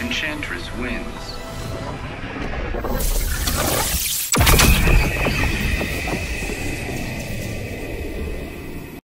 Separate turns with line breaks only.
Enchantress wins.